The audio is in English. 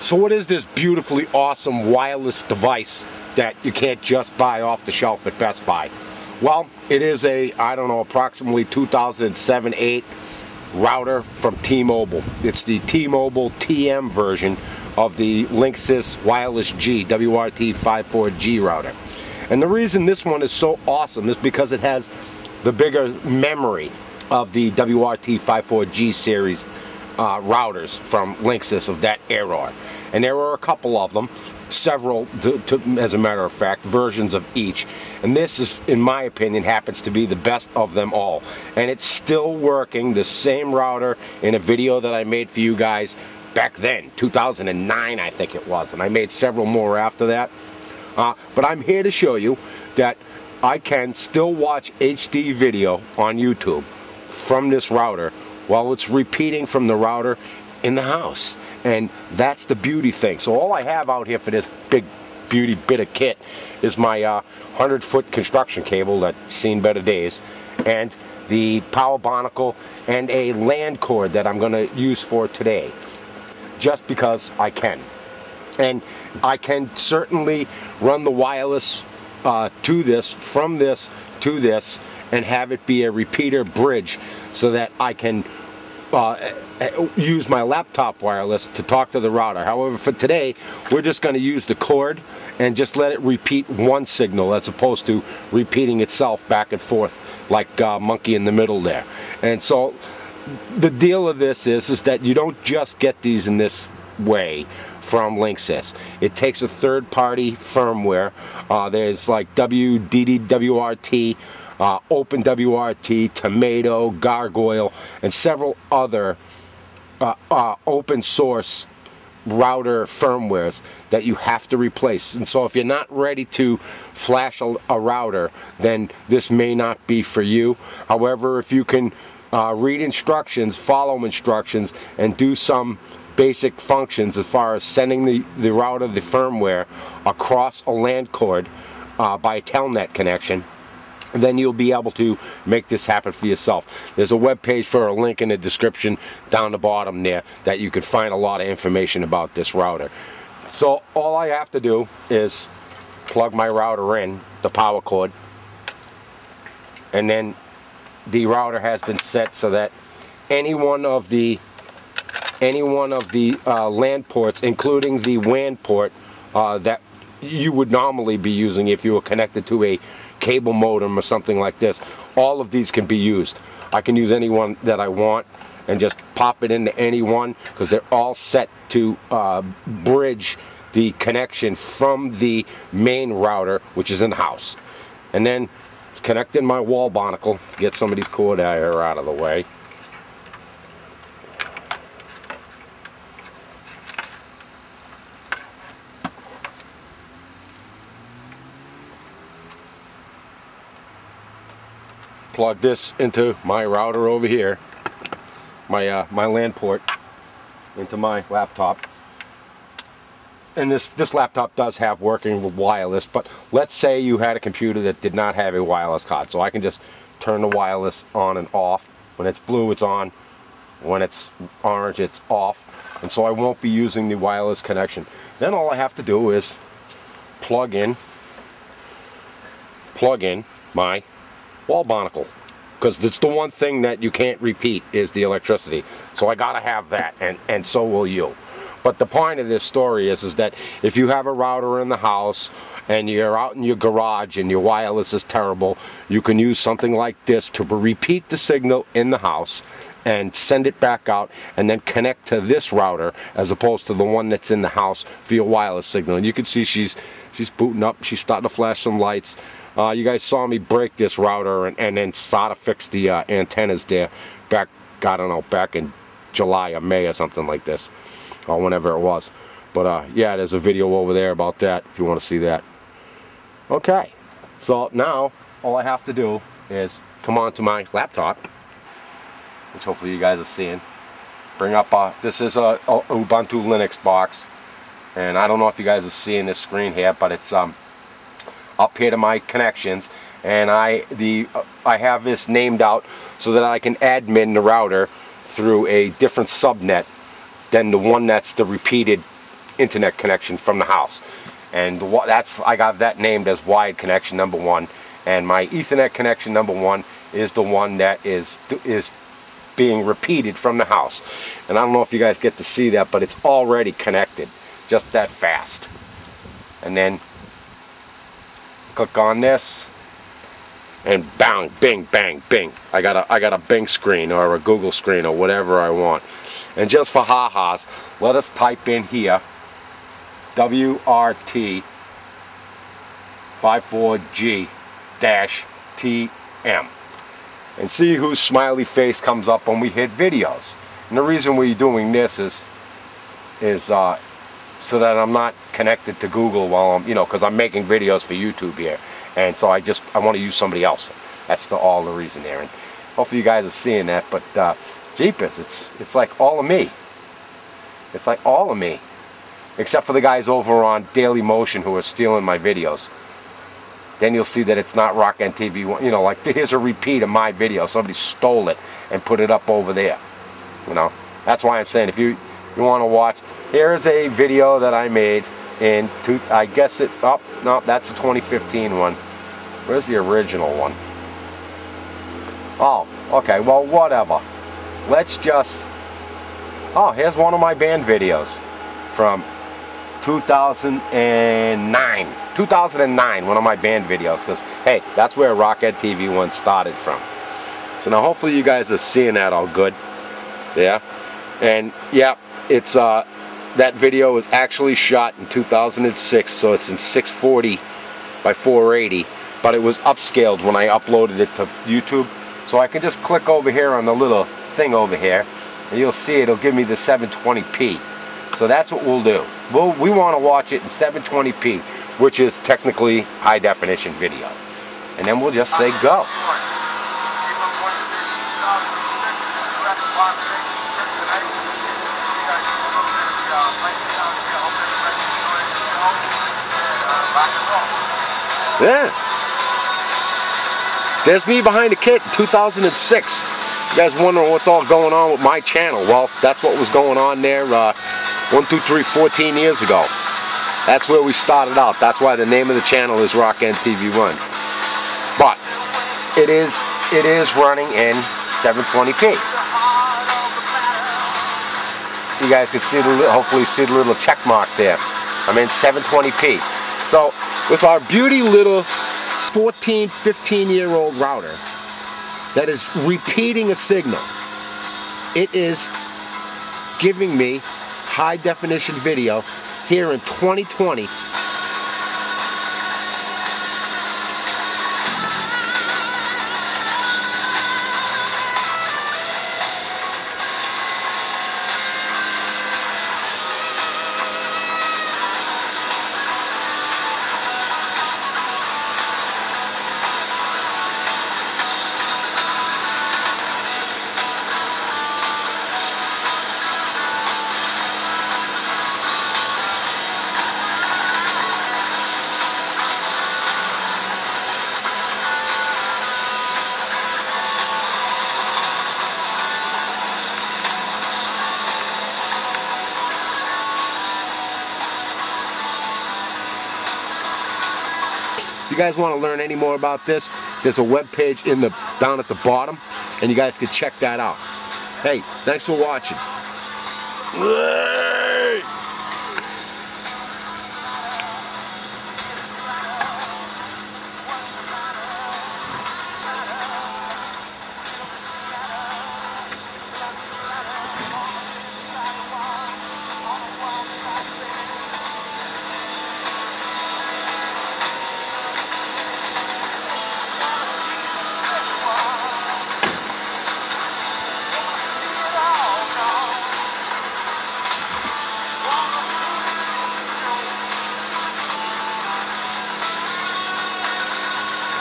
So what is this beautifully awesome wireless device that you can't just buy off the shelf at Best Buy? Well, it is a, I don't know, approximately 2007-8 router from T-Mobile. It's the T-Mobile TM version of the Linksys Wireless G WRT54G router. And the reason this one is so awesome is because it has the bigger memory of the WRT54G series uh, routers from Linksys of that era. And there were a couple of them, several, to, to, as a matter of fact, versions of each. And this is, in my opinion, happens to be the best of them all. And it's still working, the same router in a video that I made for you guys back then, 2009 I think it was. And I made several more after that. Uh, but I'm here to show you that I can still watch HD video on YouTube from this router while it's repeating from the router in the house. And that's the beauty thing. So all I have out here for this big beauty bit of kit is my uh, 100 foot construction cable that's seen better days and the power barnacle and a LAN cord that I'm going to use for today just because I can. And I can certainly run the wireless uh, to this, from this to this, and have it be a repeater bridge so that I can uh, use my laptop wireless to talk to the router. However, for today, we're just going to use the cord and just let it repeat one signal as opposed to repeating itself back and forth like uh, monkey in the middle there. And so the deal of this is, is that you don't just get these in this way from Linksys. It takes a third-party firmware. Uh, there's like WDDWRT, uh, OpenWRT, Tomato, Gargoyle, and several other uh, uh, open source router firmwares that you have to replace. And so if you're not ready to flash a, a router, then this may not be for you. However, if you can uh, read instructions, follow instructions, and do some basic functions as far as sending the, the route of the firmware, across a LAN cord uh, by a telnet connection, then you'll be able to make this happen for yourself. There's a web page for a link in the description down the bottom there that you can find a lot of information about this router. So all I have to do is plug my router in, the power cord, and then the router has been set so that any one of the any one of the uh, LAN ports, including the WAN port uh, that you would normally be using if you were connected to a cable modem or something like this. All of these can be used. I can use any one that I want and just pop it into any one because they're all set to uh, bridge the connection from the main router, which is in the house. And then connect in my wall barnacle, get some of these cord out of the way. Plug this into my router over here, my uh, my LAN port into my laptop. And this, this laptop does have working wireless, but let's say you had a computer that did not have a wireless card. So I can just turn the wireless on and off. When it's blue, it's on. When it's orange, it's off. And so I won't be using the wireless connection. Then all I have to do is plug in, plug in my wall barnacle because it's the one thing that you can't repeat is the electricity. So I gotta have that, and, and so will you. But the point of this story is, is that if you have a router in the house and you're out in your garage and your wireless is terrible, you can use something like this to repeat the signal in the house and send it back out and then connect to this router as opposed to the one that's in the house for your wireless signal. And you can see she's she's booting up, she's starting to flash some lights. Uh, you guys saw me break this router and, and then start to fix the uh, antennas there back, I don't know, back in July or May or something like this, or whenever it was. But uh, yeah, there's a video over there about that if you want to see that. Okay, so now all I have to do is come on to my laptop, which hopefully you guys are seeing. Bring up, uh, this is a, a Ubuntu Linux box, and I don't know if you guys are seeing this screen here, but it's um, up here to my connections and I the I have this named out so that I can admin the router through a different subnet than the one that's the repeated internet connection from the house. And that's I got that named as wired connection number one. And my Ethernet connection number one is the one that is is being repeated from the house. And I don't know if you guys get to see that, but it's already connected just that fast. And then click on this and bang, bing, bang, bing. I got a I got a Bing screen or a Google screen or whatever I want. And just for ha-has, let us type in here WRT 54G dash TM and see whose smiley face comes up when we hit videos. And the reason we're doing this is is uh, so that I'm not connected to Google while I'm, you know, because I'm making videos for YouTube here. And so I just, I want to use somebody else. That's the, all the reason there. And hopefully you guys are seeing that. But uh, Jeepers, it's, it's like all of me. It's like all of me. Except for the guys over on Dailymotion who are stealing my videos. Then you'll see that it's not RockNTV. You know, like here's a repeat of my video. Somebody stole it and put it up over there. You know, that's why I'm saying if you, you want to watch, Here's a video that I made in, two, I guess it, oh, no, that's the 2015 one. Where's the original one? Oh, okay, well, whatever. Let's just, oh, here's one of my band videos from 2009. 2009, one of my band videos, because, hey, that's where RockNTV 1 started from. So now hopefully you guys are seeing that all good. Yeah. And, yeah, it's, uh, that video was actually shot in 2006 so it's in 640 by 480 but it was upscaled when I uploaded it to YouTube. So I can just click over here on the little thing over here and you'll see it'll give me the 720p so that's what we'll do. We'll, we want to watch it in 720p which is technically high definition video. And then we'll just say go Yeah. There's me behind the kit in 2006. You guys wondering what's all going on with my channel? Well, that's what was going on there uh, 1, 2, 3, 14 years ago. That's where we started out. That's why the name of the channel is Rock TV1. But it is it is running in 720p. You guys can see the hopefully see the little check mark there. I'm in 720p. So with our beauty little 14, 15 year old router that is repeating a signal, it is giving me high definition video here in 2020 guys want to learn any more about this, there's a web page in the down at the bottom, and you guys can check that out. Hey, thanks for watching.